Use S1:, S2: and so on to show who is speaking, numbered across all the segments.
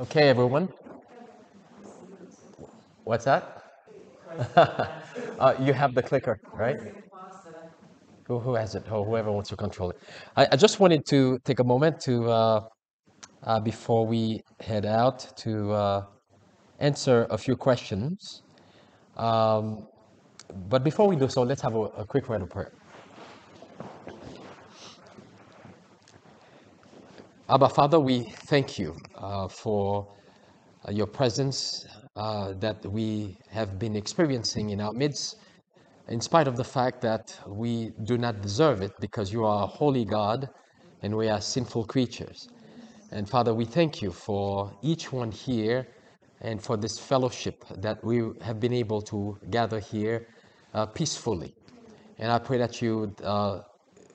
S1: Okay, everyone. What's that? uh, you have the clicker, right? Who, who has it? Or whoever wants to control it. I, I just wanted to take a moment to, uh, uh, before we head out, to uh, answer a few questions. Um, but before we do so, let's have a, a quick word of prayer. Abba Father, we thank you uh, for uh, your presence uh, that we have been experiencing in our midst, in spite of the fact that we do not deserve it because you are a holy God and we are sinful creatures. And Father, we thank you for each one here and for this fellowship that we have been able to gather here uh, peacefully. And I pray that you uh,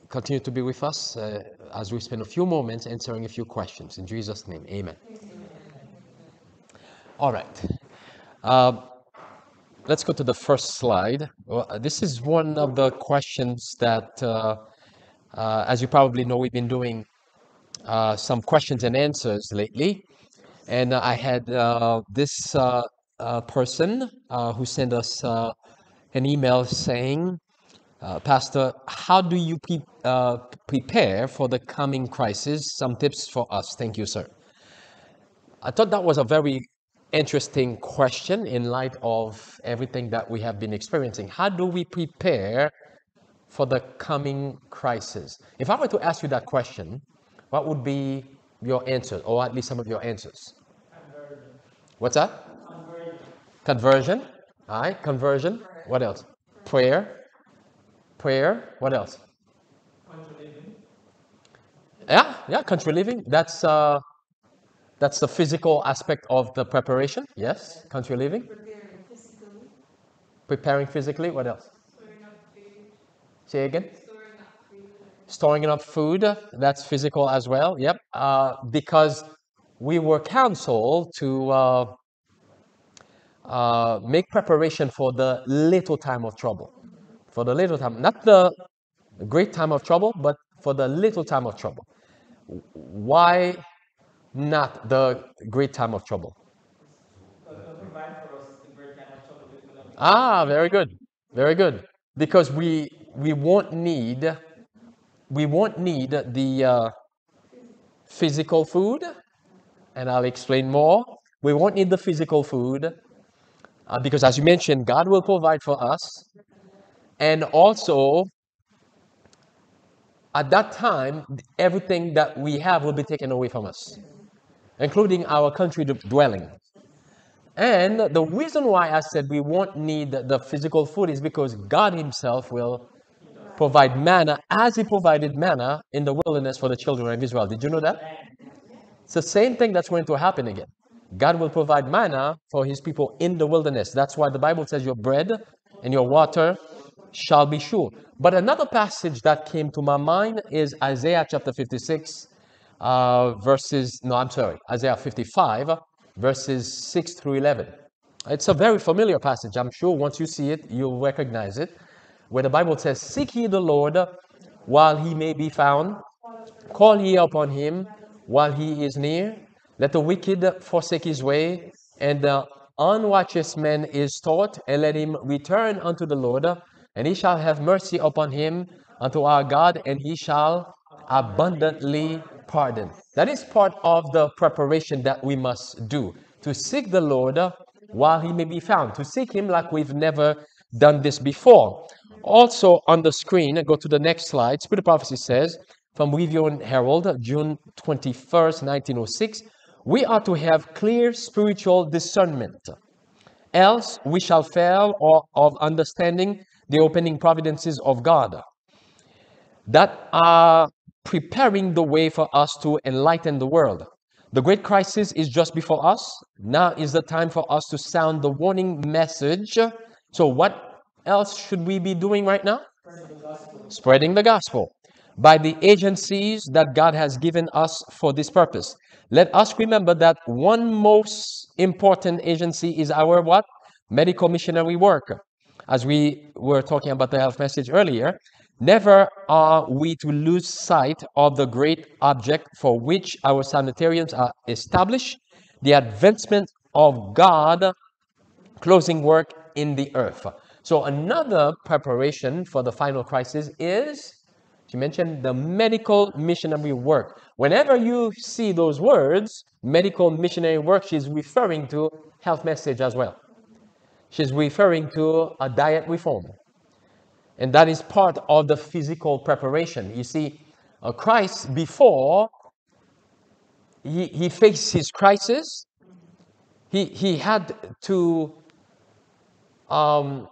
S1: continue to be with us uh, as we spend a few moments answering a few questions. In Jesus' name, amen. All right. Uh, let's go to the first slide. Well, uh, this is one of the questions that, uh, uh, as you probably know, we've been doing uh, some questions and answers lately. And I had this person who sent us an email saying, uh, Pastor, how do you pre- uh, prepare for the coming crisis? Some tips for us. Thank you, sir. I thought that was a very interesting question in light of everything that we have been experiencing. How do we prepare for the coming crisis? If I were to ask you that question, what would be your answer, or at least some of your answers? Conversion. What's that? Conversion. All right, conversion. What else? Prayer. Prayer. What else? Yeah, yeah, country living. That's uh, that's the physical aspect of the preparation. Yes, country living. Preparing physically. What else? Say again. Storing enough food. That's physical as well. Yep. Uh, because we were counseled to uh, uh, make preparation for the little time of trouble. For the little time, not the great time of trouble, but for the little time of trouble. Why not the great time of trouble? Ah, very good. Very good. Because we we won't need we won't need the uh, physical food, and I'll explain more. We won't need the physical food uh, because, as you mentioned, God will provide for us, and also at that time, everything that we have will be taken away from us, including our country dwelling. And the reason why I said we won't need the physical food is because God Himself will provide manna as He provided manna in the wilderness for the children of Israel. Did you know that? It's the same thing that's going to happen again. God will provide manna for His people in the wilderness. That's why the Bible says your bread and your water shall be sure. But another passage that came to my mind is Isaiah chapter 56, uh, verses, no, I'm sorry, Isaiah 55, verses 6 through 11. It's a very familiar passage. I'm sure once you see it, you'll recognize it. Where the Bible says, Seek ye the Lord while he may be found, call ye upon him while he is near. Let the wicked forsake his way, and the unrighteous man is taught, and let him return unto the Lord, and he shall have mercy upon him unto our God, and he shall abundantly pardon. That is part of the preparation that we must do to seek the Lord while he may be found, to seek him like we've never done this before. Also on the screen, go to the next slide. Spirit of Prophecy says from Review and Herald, June 21st, 1906, we are to have clear spiritual discernment. Else we shall fail or of understanding the opening providences of God that are preparing the way for us to enlighten the world. The great crisis is just before us. Now is the time for us to sound the warning message. So, what else should we be doing right now? Spreading the gospel by the agencies that God has given us for this purpose. Let us remember that one most important agency is our what? Medical missionary work. As we were talking about the health message earlier, never are we to lose sight of the great object for which our sanitariums are established. the advancement of God closing work in the earth. So another preparation for the final crisis is she mentioned the medical missionary work. Whenever you see those words, medical missionary work, she's referring to health message as well. She's referring to a diet reform. And that is part of the physical preparation. You see, uh, Christ, before he, he faced his crisis, he, he had to um,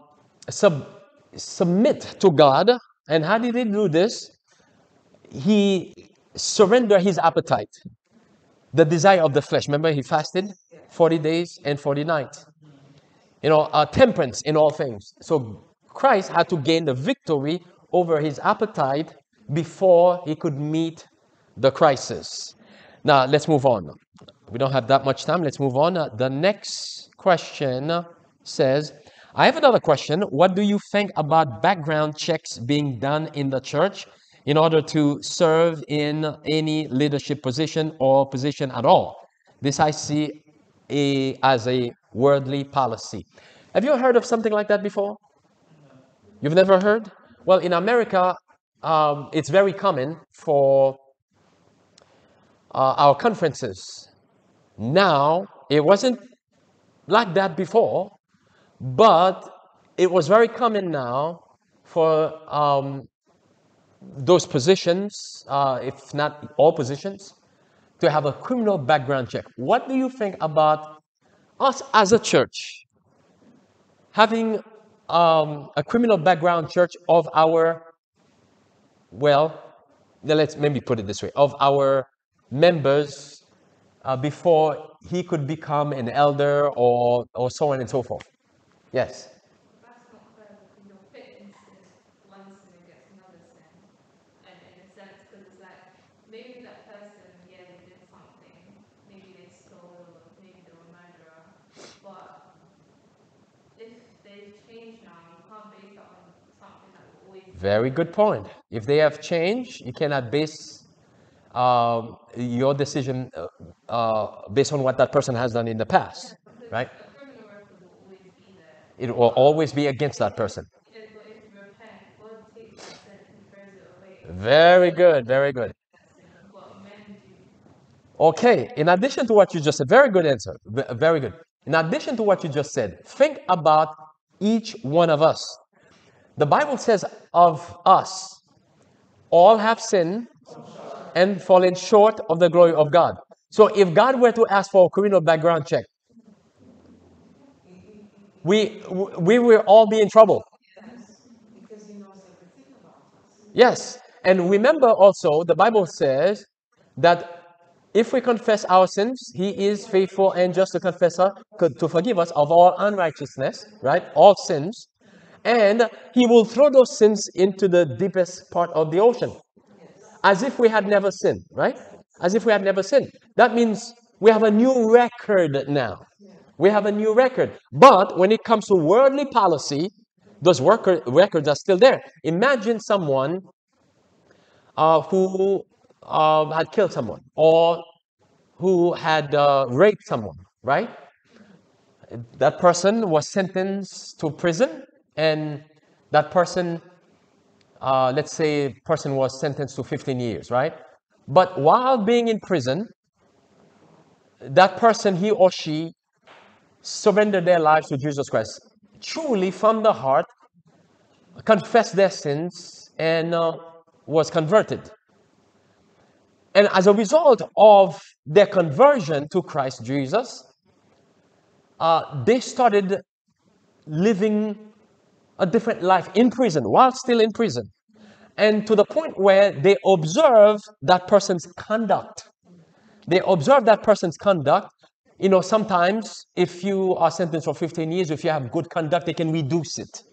S1: sub, submit to God. And how did he do this? He surrendered his appetite, the desire of the flesh. Remember, he fasted 40 days and 40 nights. You know, uh, temperance in all things. So Christ had to gain the victory over his appetite before he could meet the crisis. Now, let's move on. We don't have that much time. Let's move on. The next question says, I have another question. What do you think about background checks being done in the church in order to serve in any leadership position or position at all? This I see a, as a worldly policy. Have you heard of something like that before? You've never heard? Well, in America, um, it's very common for uh, our conferences. Now, it wasn't like that before, but it was very common now for um, those positions, uh, if not all positions, to have a criminal background check. What do you think about us as a church having um, a criminal background church of our, well, let's maybe put it this way, of our members uh, before he could become an elder or, or so on and so forth? Yes.
S2: That's not fair because your fit instance, one sin against another sin. And in a sense, because it's like, maybe that person, yeah, they did something. Maybe they stole, or maybe they were a murderer. But if they've changed now, you can't base that on something that will always
S1: Very good point. If they have changed, you cannot base um, your decision uh, uh, based on what that person has done in the past, right? It will always be against that person. Very good, very good. Okay, in addition to what you just said, very good answer. Very good. In addition to what you just said, think about each one of us. The Bible says of us, all have sinned and fallen short of the glory of God. So if God were to ask for a criminal background check, we, we will all be in trouble. Yes. And remember also, the Bible says that if we confess our sins, He is faithful and just to confess us, to forgive us of all unrighteousness, right? All sins. And He will throw those sins into the deepest part of the ocean. As if we had never sinned, right? As if we had never sinned. That means we have a new record now. We have a new record. But when it comes to worldly policy, those record, records are still there. Imagine someone uh, who uh, had killed someone or who had uh, raped someone, right? That person was sentenced to prison, and that person, uh, let's say, person was sentenced to 15 years, right? But while being in prison, that person, he or she, surrendered their lives to Jesus Christ, truly from the heart, confessed their sins, and uh, was converted. And as a result of their conversion to Christ Jesus, uh, they started living a different life in prison while still in prison. And to the point where they observe that person's conduct. They observe that person's conduct. You know, sometimes if you are sentenced for 15 years, if you have good conduct, they can reduce it.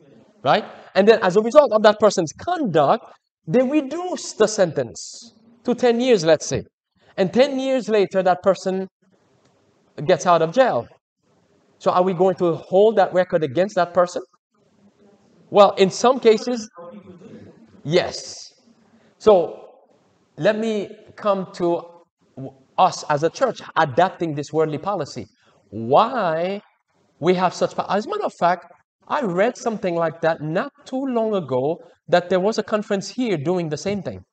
S1: Right? And then as a result of that person's conduct, they reduce the sentence to 10 years, let's say. And 10 years later, that person gets out of jail. So are we going to hold that record against that person? Well, in some cases, yes. So let me come to us as a church adapting this worldly policy. Why we have such. po- As a matter of fact, I read something like that not too long ago that there was a conference here doing the same thing.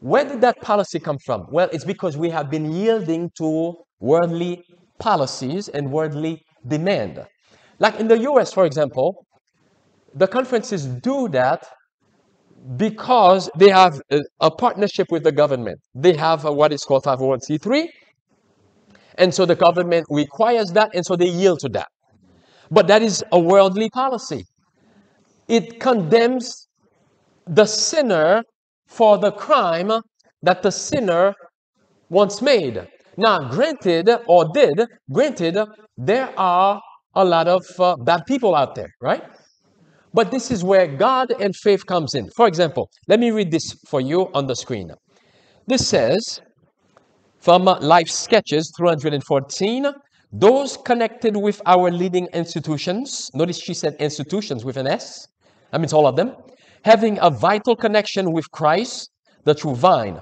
S1: Where did that policy come from? Well, it's because we have been yielding to worldly policies and worldly demand. Like in the US, for example, the conferences do that because they have a, a partnership with the government. They have a, what is called 501c3, and so the government requires that, and so they yield to that. But that is a worldly policy. It condemns the sinner for the crime that the sinner once made. Now, granted, or did, granted, there are a lot of uh, bad people out there, right? But this is where God and faith comes in. For example, let me read this for you on the screen. This says, from Life Sketches 314, those connected with our leading institutions, notice she said institutions with an S, I mean, means all of them, having a vital connection with Christ, the true vine,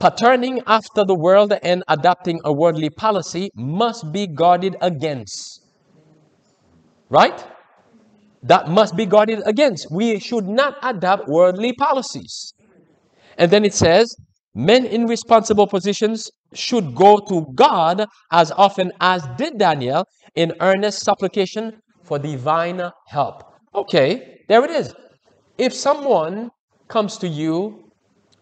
S1: patterning after the world and adopting a worldly policy must be guarded against. Right? That must be guarded against. We should not adopt worldly policies. And then it says, men in responsible positions should go to God as often as did Daniel in earnest supplication for divine help. Okay, there it is. If someone comes to you,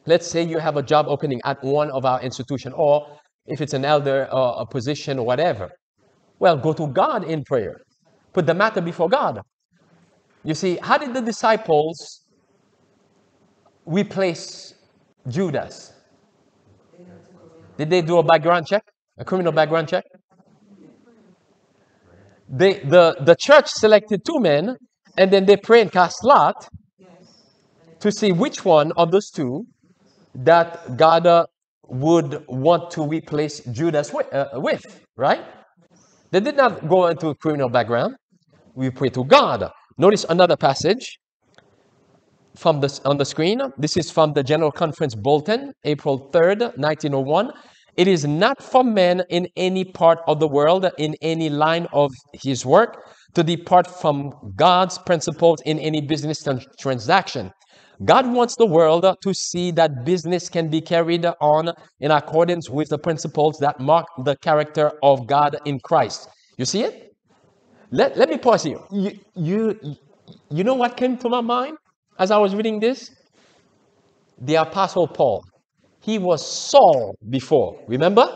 S1: let's say you have a job opening at one of our institution, or if it's an elder or a position or whatever, well, go to God in prayer. Put the matter before God. You see, how did the disciples replace Judas? Did they do a background check? A criminal background check? They, the, the church selected two men and then they pray and cast lot to see which one of those two that God would want to replace Judas with, uh, with, right? They did not go into a criminal background. We pray to God. Notice another passage from this on the screen. This is from the General Conference Bulletin, April 3rd, 1901. It is not for men in any part of the world, in any line of his work, to depart from God's principles in any business transaction. God wants the world to see that business can be carried on in accordance with the principles that mark the character of God in Christ. You see it? Let, let me pause here. You, you, you know what came to my mind as I was reading this? The Apostle Paul. He was Saul before, remember?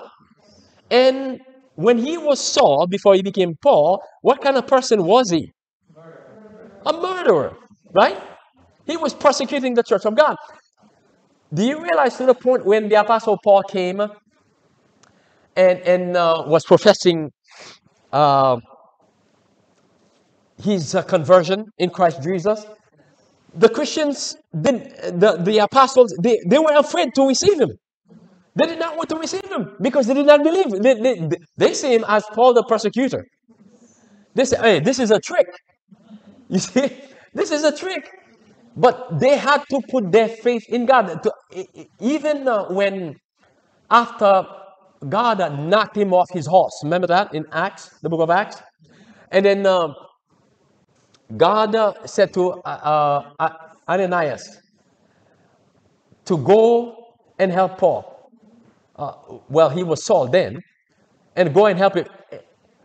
S1: And when he was Saul, before he became Paul, what kind of person was he? A murderer, right? He was persecuting the church of God. Do you realize to the point when the Apostle Paul came and, and uh, was professing uh, his uh, conversion in Christ Jesus? The Christians, did, the, the apostles, they, they were afraid to receive him. They did not want to receive him because they did not believe. They, they, they see him as Paul the persecutor. They say, hey, this is a trick. You see, this is a trick. But they had to put their faith in God. To, even uh, when, after God knocked him off his horse, remember that in Acts, the book of Acts? And then uh, God uh, said to uh, uh, Ananias to go and help Paul. Uh, well, he was Saul then, and go and help him.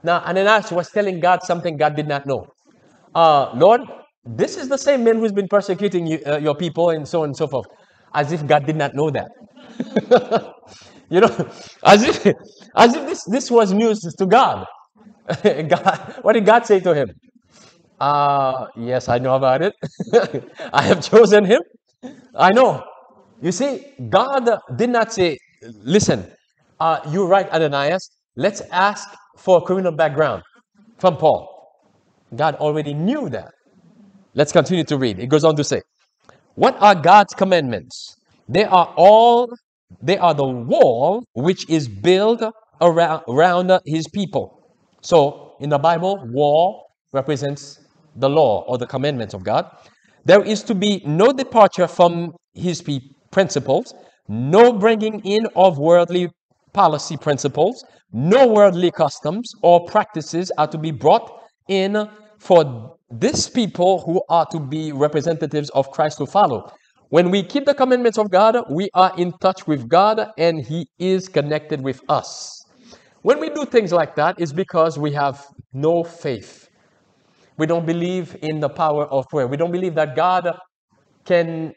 S1: Now, Ananias was telling God something God did not know. Lord, this is the same man who's been persecuting you, uh, your people, and so on and so forth. As if God did not know that. you know, as if, as if this, this was news to God. God. What did God say to him? Uh, yes, I know about it. I have chosen him. I know. You see, God did not say, listen, uh, you're right, Ananias. Let's ask for a criminal background from Paul. God already knew that. Let's continue to read. It goes on to say, What are God's commandments? They are all, they are the wall which is built around, around his people. So in the Bible, wall represents the law or the commandments of God. There is to be no departure from his principles, no bringing in of worldly policy principles, no worldly customs or practices are to be brought in for these people who are to be representatives of Christ to follow. When we keep the commandments of God, we are in touch with God and He is connected with us. When we do things like that, it's because we have no faith. We don't believe in the power of prayer. We don't believe that God can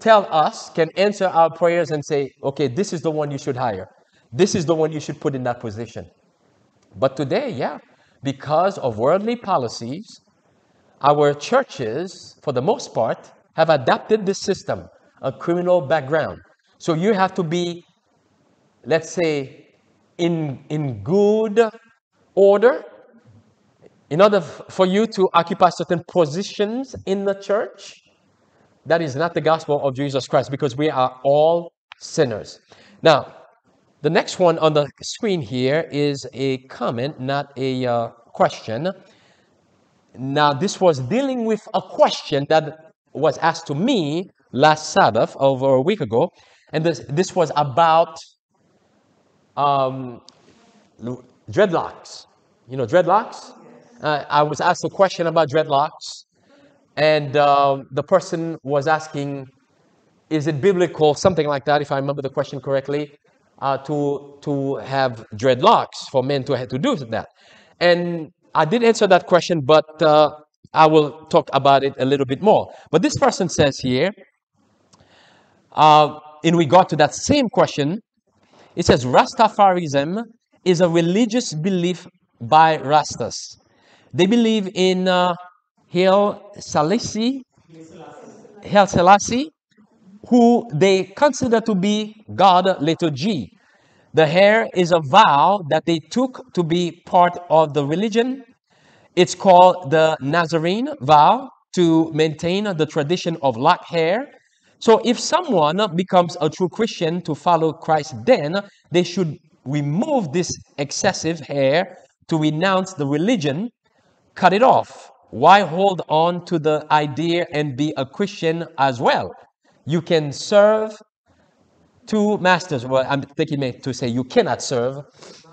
S1: tell us, can answer our prayers and say, okay, this is the one you should hire. This is the one you should put in that position. But today, yeah, because of worldly policies, our churches, for the most part, have adapted this system, a criminal background. So you have to be, let's say, in, in good order in order for you to occupy certain positions in the church. That is not the gospel of Jesus Christ because we are all sinners. Now, the next one on the screen here is a comment, not a uh, question. Now, this was dealing with a question that was asked to me last Sabbath over a week ago, and this, this was about um, dreadlocks. You know, dreadlocks? Uh, I was asked a question about dreadlocks, and um the person was asking, is it biblical, something like that, if I remember the question correctly, uh, to, to have dreadlocks for men to have to do that? And I did answer that question, but uh, I will talk about it a little bit more. But this person says here, uh, in regard to that same question, it says Rastafarism is a religious belief by Rastas. They believe in uh, Haile Selassie, Haile Selassie, who they consider to be God, letter G. The hair is a vow that they took to be part of the religion. It's called the Nazarene vow to maintain the tradition of lock hair. So if someone becomes a true Christian to follow Christ, then they should remove this excessive hair to renounce the religion, cut it off. Why hold on to the idea and be a Christian as well? You can serve two masters. Well, I'm taking meant to say you cannot serve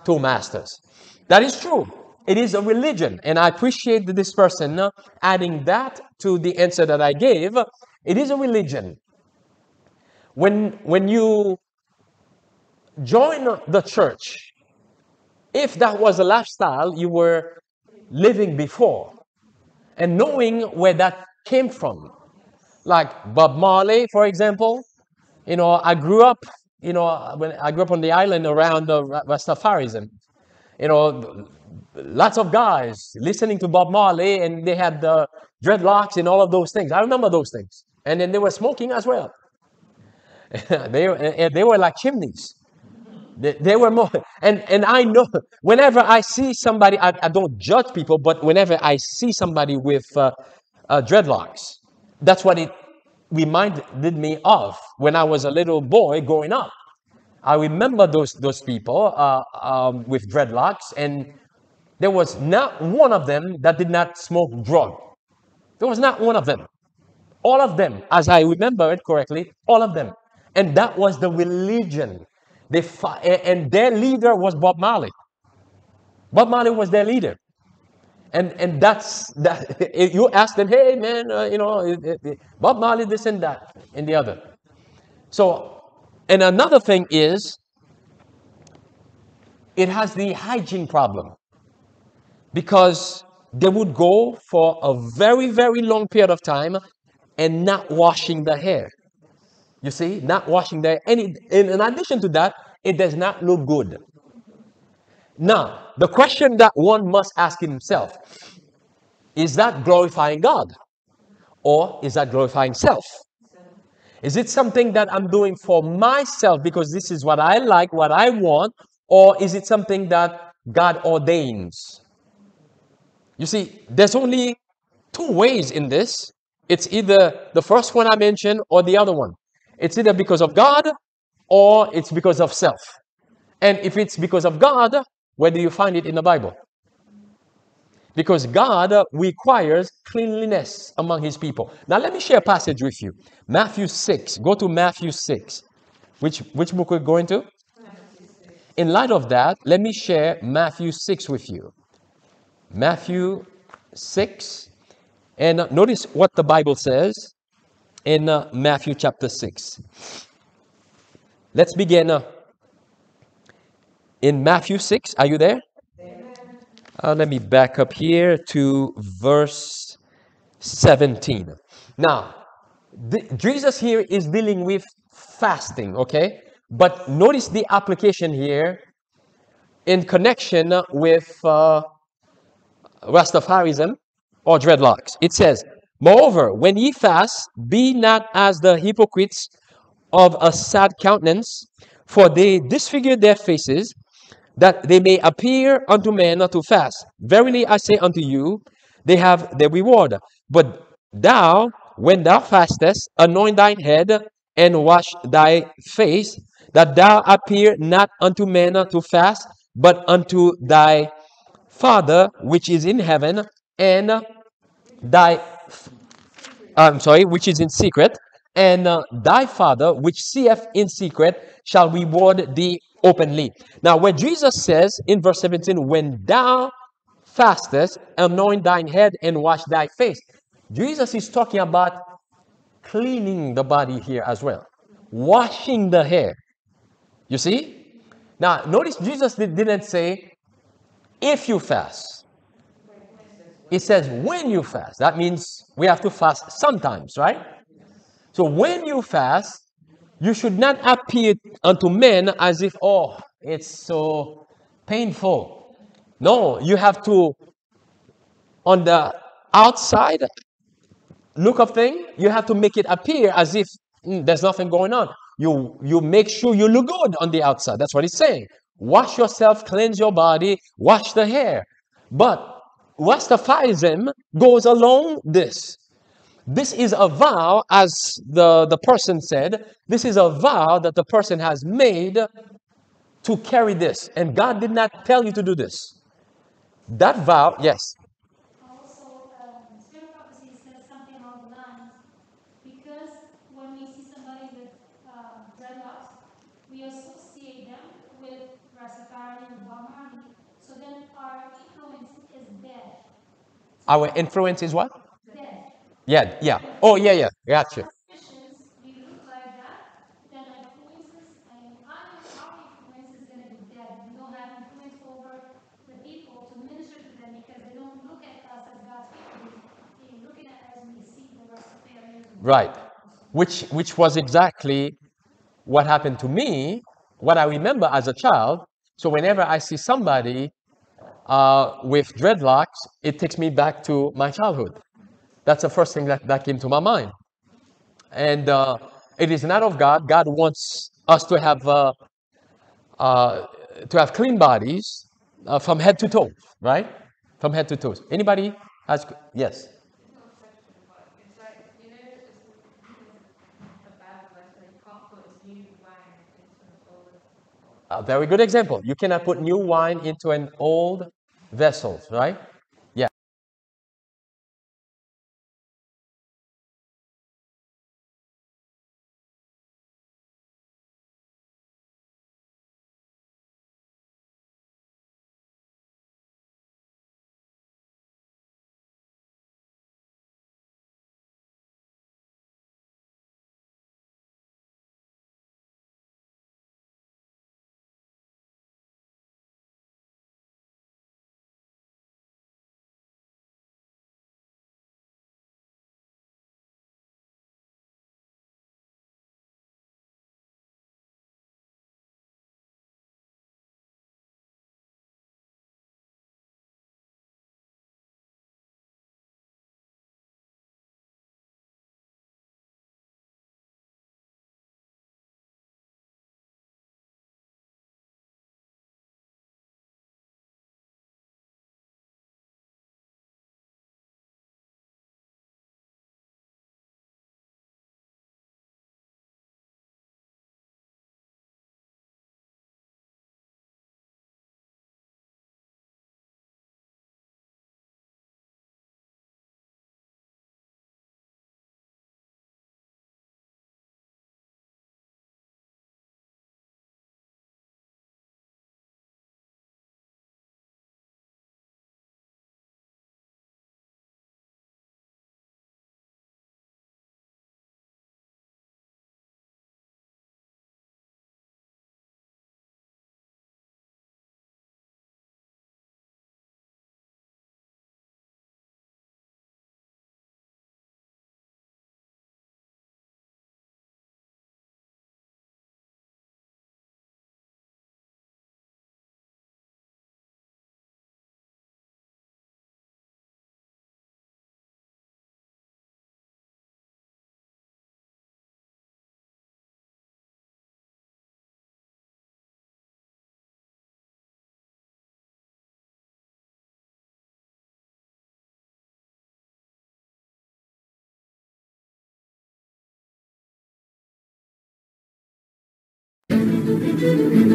S1: two masters. That is true. It is a religion. And I appreciate this person uh, adding that to the answer that I gave. It is a religion. When, when you join the church, if that was a lifestyle you were living before, and knowing where that came from, like Bob Marley, for example, you know, I grew up, you know, when I grew up on the island around Ra- Rastafarism. You know, lots of guys listening to Bob Marley, and they had the dreadlocks and all of those things. I remember those things, and then they were smoking as well. they and they were like chimneys. They, they were more, and and I know whenever I see somebody, I, I don't judge people, but whenever I see somebody with uh, uh, dreadlocks, that's what it reminded me of when I was a little boy growing up. I remember those those people uh, um, with dreadlocks, and there was not one of them that did not smoke drug. There was not one of them. All of them, as I remember it correctly, all of them. And that was the religion. They and their leader was Bob Marley. Bob Marley was their leader. And and that's that. You ask them, hey man, uh, you know, Bob Marley, this and that, and the other. So, and another thing is, it has the hygiene problem because they would go for a very, very long period of time and not washing the hair. You see, not washing their and in, in addition to that, it does not look good. Now, the question that one must ask himself is that glorifying God or is that glorifying self? Is it something that I'm doing for myself because this is what I like, what I want, or is it something that God ordains? You see, there's only two ways in this. It's either the first one I mentioned or the other one. It's either because of God or it's because of self. And if it's because of God, where do you find it in the Bible? Because God requires cleanliness among his people. Now let me share a passage with you. Matthew 6. Go to Matthew 6. Which which book we're going to? in light of that, let me share Matthew 6 with you. Matthew 6. And notice what the Bible says in uh, Matthew chapter 6. Let's begin uh, in Matthew 6. Are you there? Uh, let me back up here to verse 17. Now, Jesus here is dealing with fasting, okay? But notice the application here in connection with uh, Rastafarism or dreadlocks. It says, Moreover, when ye fast, be not as the hypocrites of a sad countenance, for they disfigure their faces, that they may appear unto men not to fast. Verily I say unto you, they have their reward. But thou, when thou fastest, anoint thine head and wash thy face, that thou appear not unto men to fast, but unto thy Father which is in heaven, and thy I'm sorry, which is in secret, and uh, thy Father which seeth in secret shall reward thee openly. Now, when Jesus says in verse 17, when thou fastest, anoint thine head and wash thy face, Jesus is talking about cleaning the body here as well, washing the hair. You see? Now, notice Jesus did- didn't say, if you fast. It says when you fast. That means we have to fast sometimes, right? So when you fast, you should not appear unto men as if, oh, it's so painful. No, you have to, on the outside look of thing, you have to make it appear as if "Mm, there's nothing going on. You you make sure you look good on the outside. That's what he's saying. Wash yourself, cleanse your body, wash the hair. But Rastafarism goes along this. This is a vow, as the, the person said, this is a vow that the person has made to carry this. And God did not tell you to do this. That vow, yes.
S3: Also, um, Spirit says something along the lines, because when we see somebody with uh, dreadlocks, we associate them with Rastafari and Bob So then our influence is dead.
S1: Our influence is what? Yeah, yeah. Oh, yeah, yeah. Gotcha. Right. Which which was exactly what happened to me, what I remember as a child. So whenever I see somebody uh, with dreadlocks, it takes me back to my childhood. That's the first thing that, that came to my mind. And uh, it is not of God. God wants us to have uh, uh, to have clean bodies uh, from head to toe, right? From head to toes. Anybody has yes. A very good example. You cannot put new wine into an old vessel, right?
S4: Thank